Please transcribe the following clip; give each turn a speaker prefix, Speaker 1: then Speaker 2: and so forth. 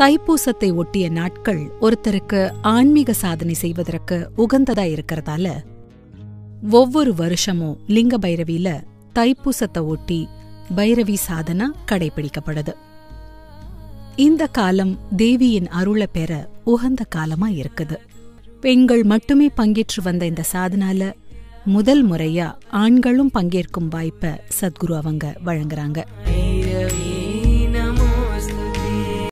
Speaker 1: தைப்பூசத்தை ஒட்டிய நாட்கள் ஒருத்தருக்கு ஆன்மீக சாதனை செய்வதற்கு உகந்ததா இருக்கிறதால ஒவ்வொரு வருஷமும் லிங்க பைரவியில தைப்பூசத்தை ஒட்டி பைரவி சாதனா கடைபிடிக்கப்படுது இந்த காலம் தேவியின் அருளை பெற உகந்த காலமா இருக்குது. பெண்கள் மட்டுமே பங்கேற்று வந்த இந்த சாதனால முதல் முறையா ஆண்களும் பங்கேற்கும் வாய்ப்பை சத்குரு அவங்க வழங்குறாங்க.